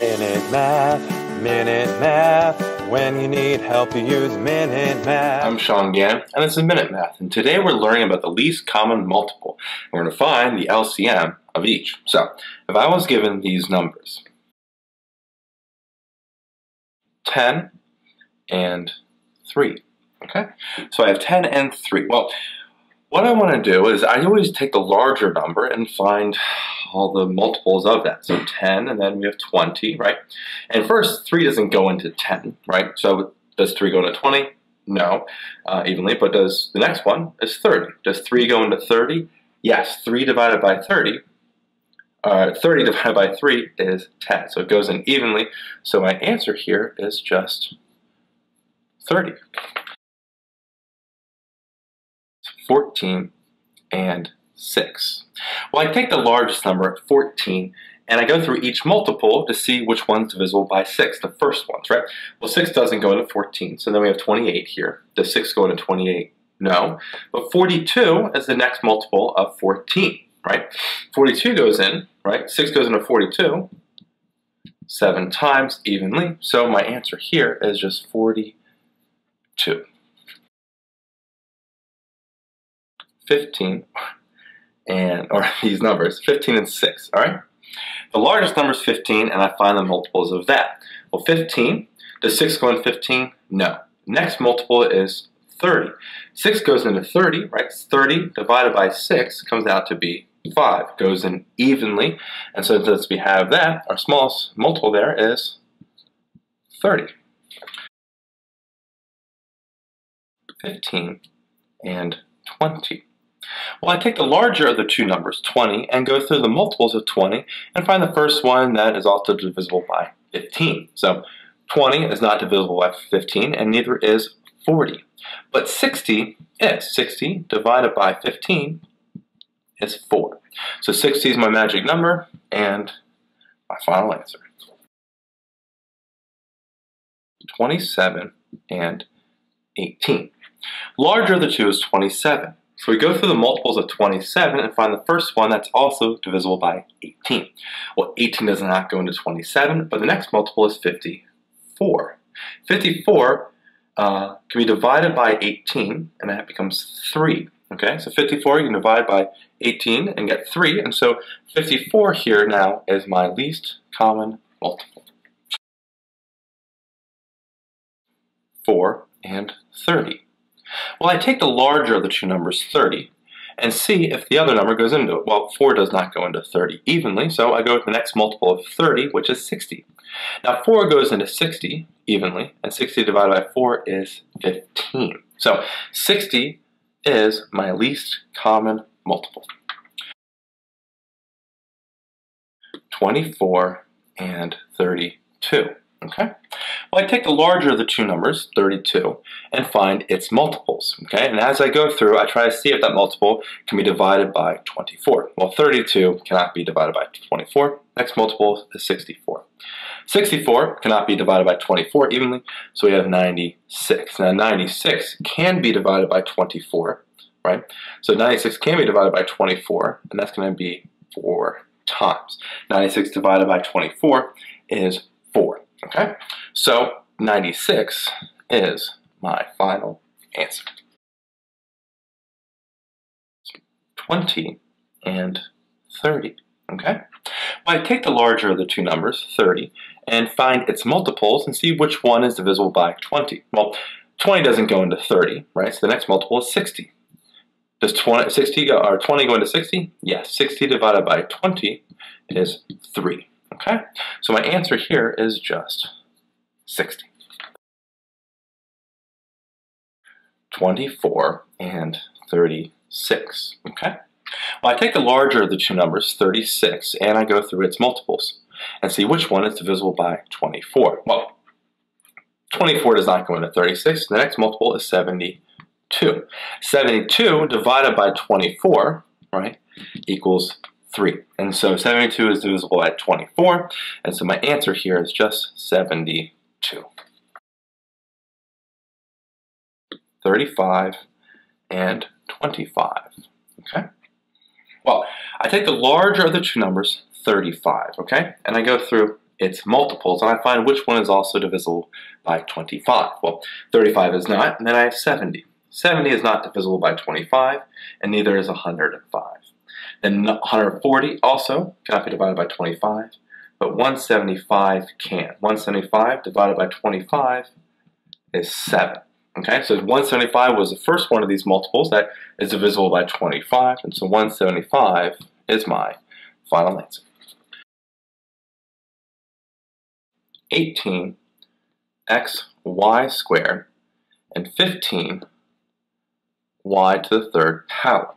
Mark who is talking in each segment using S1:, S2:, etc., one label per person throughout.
S1: Minute Math, Minute Math. When you need help, you use Minute Math.
S2: I'm Sean Gannon, and this is Minute Math. And today we're learning about the least common multiple. We're going to find the LCM of each. So, if I was given these numbers 10 and 3, okay? So I have 10 and 3. Well, what I want to do is I always take the larger number and find all the multiples of that. So 10, and then we have 20, right? And first, 3 doesn't go into 10, right? So does 3 go into 20? No, uh, evenly. But does the next one is 30. Does 3 go into 30? Yes, 3 divided by 30. Uh, 30 divided by 3 is 10. So it goes in evenly. So my answer here is just 30. 14 and 6. Well, I take the largest number, 14, and I go through each multiple to see which one's divisible by 6, the first ones, right? Well, 6 doesn't go into 14, so then we have 28 here. Does 6 go into 28? No. But 42 is the next multiple of 14, right? 42 goes in, right? 6 goes into 42 seven times evenly, so my answer here is just 42. 15 and or these numbers 15 and 6 all right? The largest number is 15 and I find the multiples of that. Well 15 does 6 go in 15 no. Next multiple is 30 6 goes into 30 right? 30 divided by 6 comes out to be 5 goes in evenly and so since we have that our smallest multiple there is 30 15 and 20 well, I take the larger of the two numbers, 20, and go through the multiples of 20 and find the first one that is also divisible by 15. So 20 is not divisible by 15, and neither is 40. But 60 is. 60 divided by 15 is 4. So 60 is my magic number, and my final answer. 27 and 18. Larger of the two is 27. So we go through the multiples of 27 and find the first one that's also divisible by 18. Well, 18 does not go into 27, but the next multiple is 54. 54 uh, can be divided by 18, and that becomes 3. Okay, so 54 you can divide by 18 and get 3, and so 54 here now is my least common multiple. 4 and 30. Well, I take the larger of the two numbers, 30, and see if the other number goes into it. Well, 4 does not go into 30 evenly, so I go with the next multiple of 30, which is 60. Now, 4 goes into 60 evenly, and 60 divided by 4 is 15. So, 60 is my least common multiple. 24 and 32. Okay? Well, I take the larger of the two numbers, 32, and find its multiples. Okay? And as I go through, I try to see if that multiple can be divided by 24. Well, 32 cannot be divided by 24. Next multiple is 64. 64 cannot be divided by 24 evenly, so we have 96. Now, 96 can be divided by 24, right? So 96 can be divided by 24, and that's going to be 4 times. 96 divided by 24 is 4. Okay, so 96 is my final answer. 20 and 30. Okay? Well, I take the larger of the two numbers, 30, and find its multiples and see which one is divisible by 20. Well, 20 doesn't go into 30, right? So the next multiple is 60. Does 20, 60 go, or 20 go into 60? Yes, 60 divided by 20 is 3. Okay, so my answer here is just 60. 24 and 36. Okay, well I take the larger of the two numbers, 36, and I go through its multiples and see which one is divisible by 24. Well, 24 does not go into 36. The next multiple is 72. 72 divided by 24, right, equals 3. And so 72 is divisible by 24, and so my answer here is just 72. 35 and 25. Okay? Well, I take the larger of the two numbers, 35, okay? And I go through its multiples, and I find which one is also divisible by 25. Well, 35 is not, and then I have 70. 70 is not divisible by 25, and neither is 105. Then 140 also cannot be divided by 25, but 175 can. 175 divided by 25 is 7. Okay, so 175 was the first one of these multiples that is divisible by 25, and so 175 is my final answer. 18 x y squared and 15 y to the third power.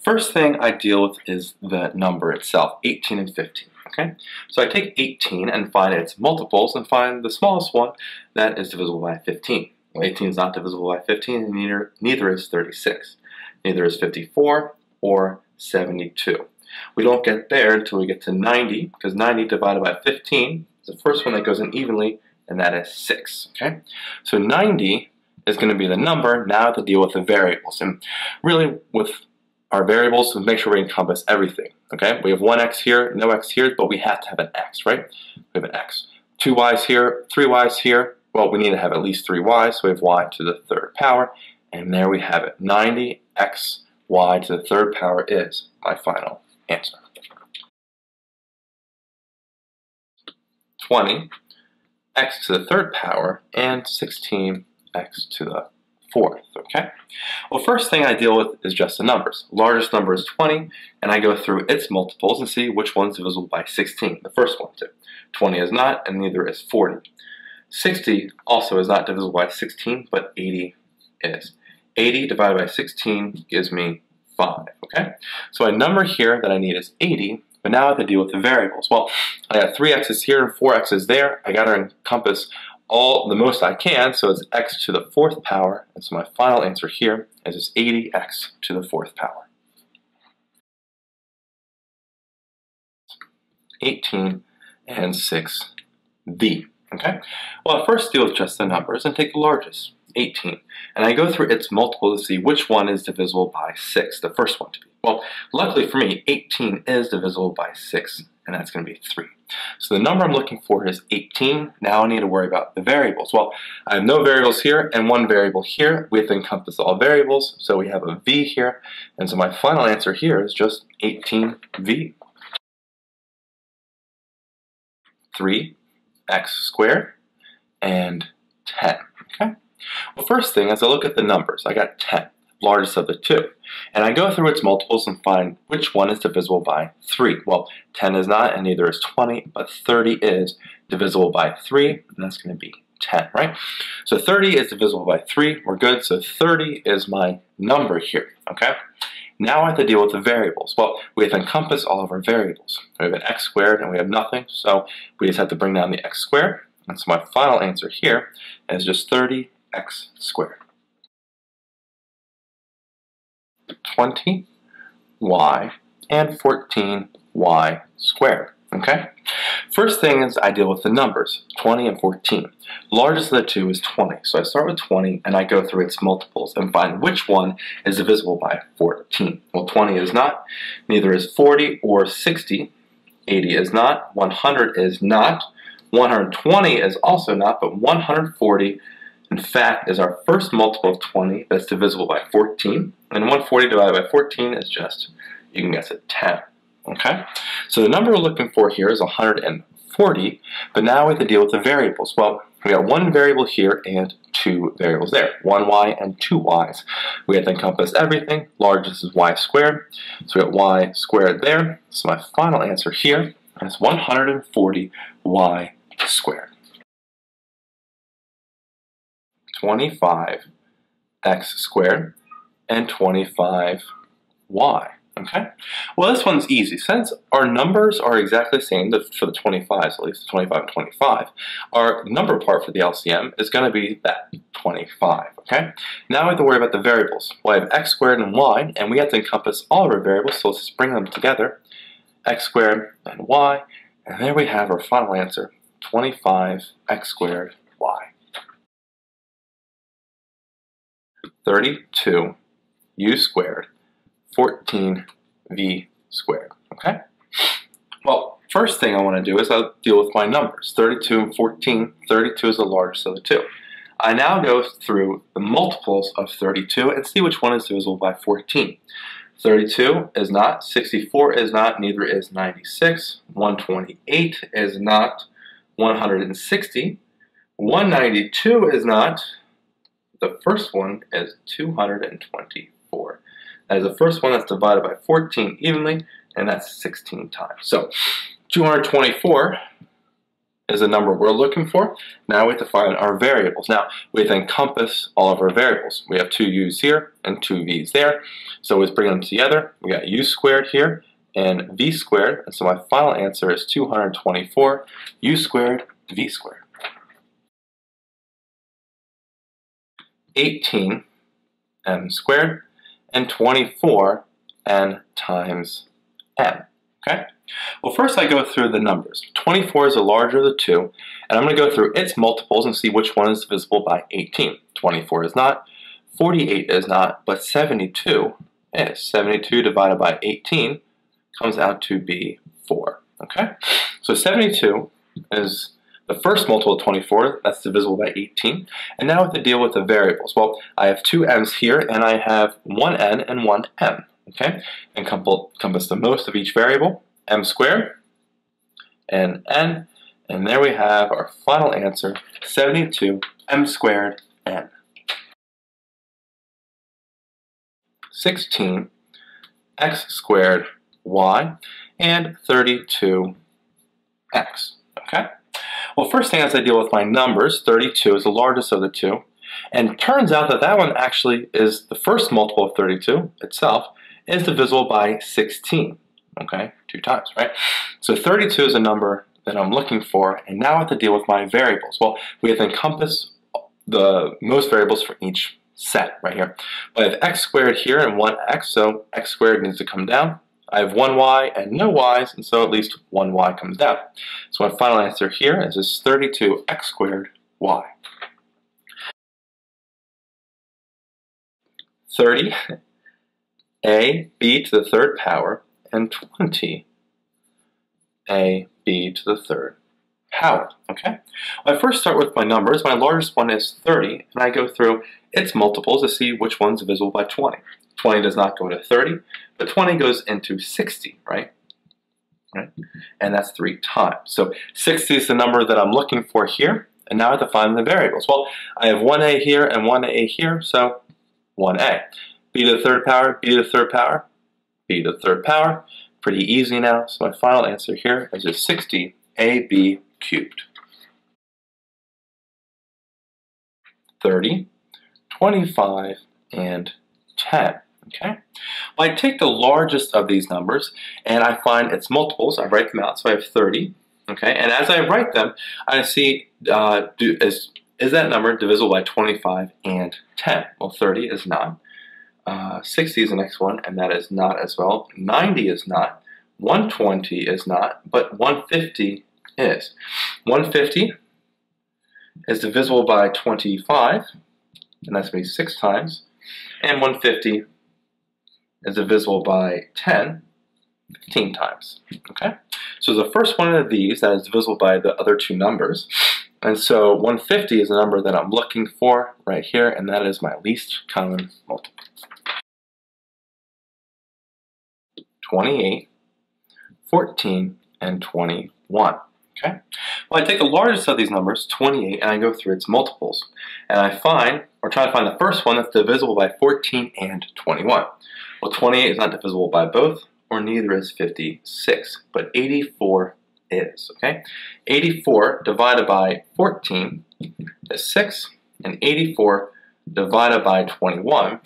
S2: First thing I deal with is the number itself, 18 and 15. Okay, so I take 18 and find its multiples and find the smallest one that is divisible by 15. 18 is not divisible by 15, and neither, neither is 36. Neither is 54 or 72. We don't get there until we get to 90, because 90 divided by 15 is the first one that goes in evenly, and that is 6. Okay, So 90 is going to be the number. Now to deal with the variables. And really, with our variables, we make sure we encompass everything. Okay, we have one x here, no x here, but we have to have an x, right? We have an x. Two y's here, three y's here, well, we need to have at least three y's, so we have y to the third power, and there we have it. 90x y to the third power is my final answer. 20 x to the third power and 16 x to the fourth, okay? Well, first thing I deal with is just the numbers. Largest number is 20, and I go through its multiples and see which one's divisible by 16, the first one too. 20 is not, and neither is 40. 60 also is not divisible by 16, but 80 is. 80 divided by 16 gives me 5, okay? So a number here that I need is 80, but now I have to deal with the variables. Well, I got 3 x's here and 4 x's there. I got to encompass all the most I can, so it's x to the fourth power, and so my final answer here is just 80x to the fourth power. 18 and 6b. Okay? Well, I first deal with just the numbers and take the largest, 18. And I go through its multiple to see which one is divisible by 6, the first one to be. Well, luckily for me, 18 is divisible by 6, and that's going to be 3. So the number I'm looking for is 18. Now I need to worry about the variables. Well, I have no variables here and one variable here. To encompass all variables, so we have a v here. And so my final answer here is just 18v. 3 x squared and 10. Okay. Well, first thing, as I look at the numbers, I got 10, largest of the two. And I go through its multiples and find which one is divisible by 3. Well, 10 is not, and neither is 20, but 30 is divisible by 3, and that's going to be 10, right? So 30 is divisible by 3. We're good. So 30 is my number here, okay? Now I have to deal with the variables. Well, we have to encompass all of our variables. We have an x squared and we have nothing, so we just have to bring down the x squared. And so my final answer here is just 30x squared. 20y and 14y squared. Okay? First thing is I deal with the numbers, 20 and 14. Largest of the two is 20. So I start with 20 and I go through its multiples and find which one is divisible by 14. Well, 20 is not, neither is 40 or 60. 80 is not, 100 is not, 120 is also not, but 140 in fact is our first multiple of 20 that's divisible by 14. And 140 divided by 14 is just, you can guess it, 10. Okay, so the number we're looking for here is 140, but now we have to deal with the variables. Well, we got one variable here and two variables there, one y and two y's. We have to encompass everything. Largest is y squared, so we got y squared there. So my final answer here is 140 y squared. 25 x squared and 25y. Okay? Well, this one's easy. Since our numbers are exactly the same for the 25s, at least 25 and 25, our number part for the LCM is going to be that 25. Okay? Now we have to worry about the variables. Well, I have x squared and y, and we have to encompass all of our variables, so let's just bring them together. x squared and y, and there we have our final answer, 25x squared 32 u squared 14v squared, okay? Well, first thing I want to do is I'll deal with my numbers, 32 and 14. 32 is the largest of the two. I now go through the multiples of 32 and see which one is divisible by 14. 32 is not, 64 is not, neither is 96, 128 is not, 160, 192 is not, the first one is 224. That is the first one that's divided by 14 evenly, and that's 16 times. So 224 is the number we're looking for. Now we have to find our variables. Now we have to encompass all of our variables. We have two u's here and two v's there. So let's bring them together. We got u squared here and v squared. And so my final answer is 224 u squared v squared. 18 m squared and 24 n times m. Okay? Well, first I go through the numbers. 24 is the larger of the two, and I'm going to go through its multiples and see which one is divisible by 18. 24 is not, 48 is not, but 72 is. 72 divided by 18 comes out to be 4. Okay? So 72 is the first multiple of 24, that's divisible by 18. And now I have to deal with the variables. Well, I have two m's here, and I have one n and one m. Okay? Encompass the most of each variable m squared and n. And there we have our final answer, 72 m squared n. 16 x squared y and 32x. Okay? Well, first thing I deal with my numbers, 32 is the largest of the two. And turns out that that one actually is the first multiple of 32 itself is divisible by 16 okay? Two times, right? So 32 is a number that I'm looking for, and now I have to deal with my variables. Well, we have to encompass the most variables for each set right here. But I have x squared here and 1x, so x squared needs to come down. I have 1y and no y's, and so at least 1y comes down. So my final answer here is this 32x squared y. 30 a b to the third power and 20 a b to the third power. Okay? Well, I first start with my numbers. My largest one is 30, and I go through its multiples to see which one's divisible by 20. 20 does not go into 30, but 20 goes into 60, right? Right? And that's three times. So 60 is the number that I'm looking for here, and now I have to find the variables. Well, I have 1a here and 1a here, so 1a. b to the third power, b to the third power, b to the third power. Pretty easy now, so my final answer here is just 60 ab cubed. 30, 25, and 10. Okay? Well, I take the largest of these numbers and I find its multiples. I write them out. So I have 30. Okay? And as I write them, I see uh, do, is, is that number divisible by 25 and 10? Well, 30 is not. Uh, 60 is the next one, and that is not as well. 90 is not. 120 is not, but 150 is. 150 is divisible by 25, and that's going to be 6 times. And 150 is divisible by 10, 15 times. Okay? So the first one of these that is divisible by the other two numbers. And so 150 is the number that I'm looking for right here, and that is my least common multiple. 28, 14, and 21. Okay? Well, I take the largest of these numbers, 28, and I go through its multiples. And I find, or try to find the first one that's divisible by 14 and 21. Well, 28 is not divisible by both, or neither is 56, but 84 is, okay? 84 divided by 14 is 6, and 84 divided by 21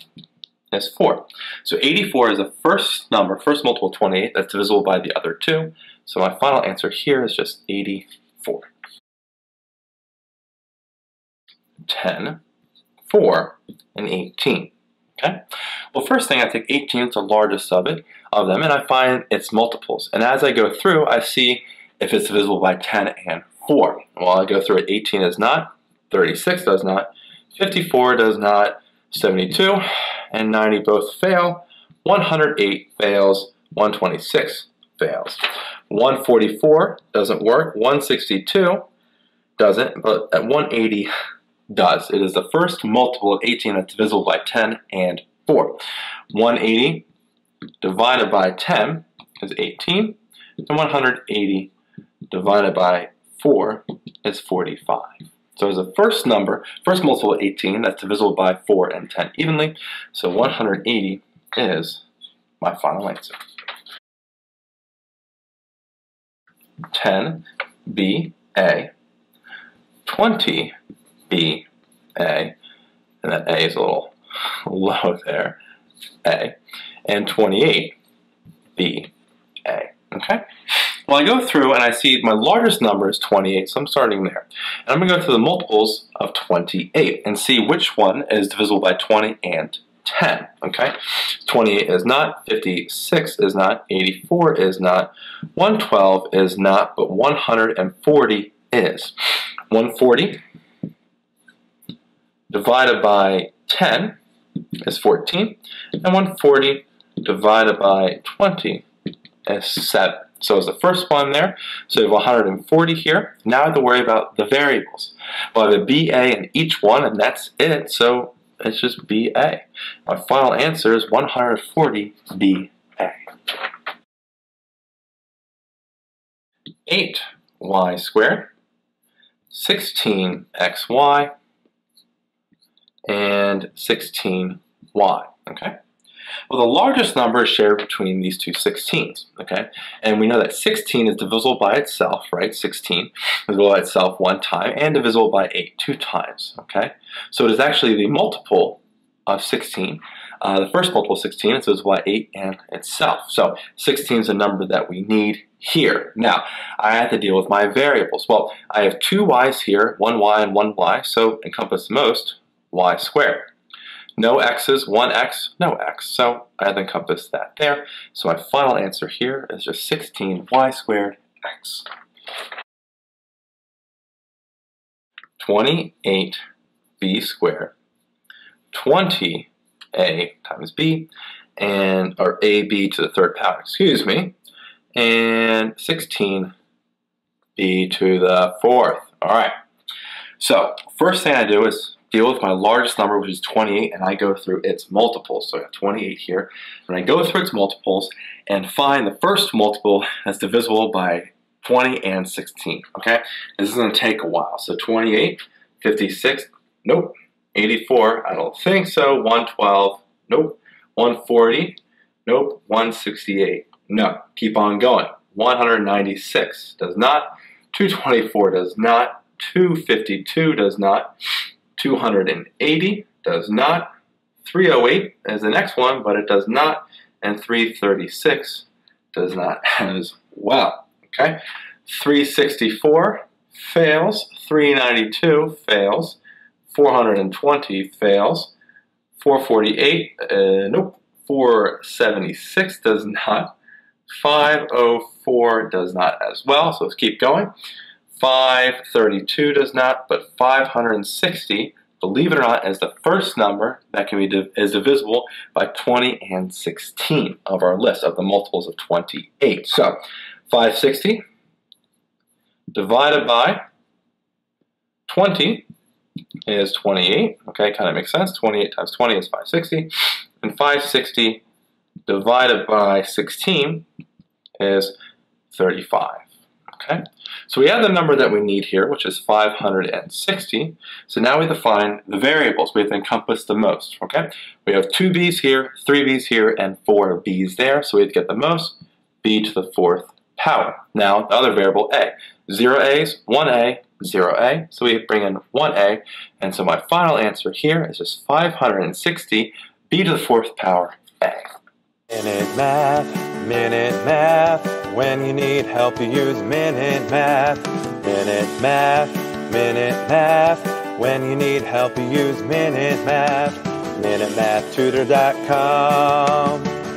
S2: is 4. So 84 is the first number, first multiple of 28, that's divisible by the other two. So my final answer here is just 84. 10, 4, and 18. Okay? Well, first thing, I take 18 it's the largest of it, of them, and I find its multiples. And as I go through, I see if it's divisible by 10 and 4. Well, I go through it, 18 is not, 36 does not, 54 does not, 72 and 90 both fail. 108 fails. 126 fails. 144 doesn't work. 162 doesn't, but at 180 does. It is the first multiple of 18 that's divisible by 10 and 4. 180 divided by 10 is 18, and 180 divided by 4 is 45. So as a first number, first multiple of 18, that's divisible by 4 and 10 evenly. So 180 is my final answer. 10 B A 20 B A and that A is a little low there A and 28 B A okay well I go through and I see my largest number is 28 so I'm starting there and I'm going to go through the multiples of 28 and see which one is divisible by 20 and 10, okay? 28 is not, 56 is not, 84 is not, 112 is not, but 140 is. 140 divided by 10 is 14, and 140 divided by 20 is 7. So it's the first one there. So we have 140 here. Now I have to worry about the variables. Well, I have a BA in each one, and that's it. So it's just BA. My final answer is 140 BA. 8y squared, 16xy, and 16y, okay? Well, the largest number is shared between these two 16s, okay? And we know that 16 is divisible by itself, right? 16 divisible by itself one time and divisible by 8 two times, okay? So it is actually the multiple of 16. Uh, the first multiple of 16 is divisible by 8 and itself. So 16 is a number that we need here. Now, I have to deal with my variables. Well, I have two y's here, one y and one y, so encompass most y squared. No x's, one x, no x. So I have encompassed that there. So my final answer here is just 16y squared x. 28b squared, 20a times b, and or ab to the third power, excuse me, and 16b to the fourth. All right. So first thing I do is deal with my largest number, which is 28, and I go through its multiples. So I have 28 here, and I go through its multiples and find the first multiple that's divisible by 20 and 16, okay? This is going to take a while. So 28, 56, nope. 84, I don't think so. 112, nope. 140, nope. 168, no. Keep on going. 196 does not. 224 does not. 252 does not. 280 does not. 308 is the next one, but it does not. And 336 does not as well. Okay? 364 fails. 392 fails. 420 fails. 448, uh, nope. 476 does not. 504 does not as well, so let's keep going. 532 does not, but 560, believe it or not, is the first number that can be div is divisible by 20 and 16 of our list of the multiples of 28. So 560 divided by 20 is 28. Okay, kind of makes sense. 28 times 20 is 560. And 560 divided by 16 is 35. Okay, so we have the number that we need here, which is 560. So now we define the variables. We have to encompass the most. Okay, we have two b's here, three b's here, and four b's there. So we have to get the most, b to the fourth power. Now the other variable a, zero a's, one a, zero a. So we bring in one a, and so my final answer here is just 560 b to the fourth power a.
S1: Minute Math, Minute Math. When you need help, you use Minute Math. Minute Math, Minute Math. When you need help, you use Minute Math. MinuteMathTutor.com.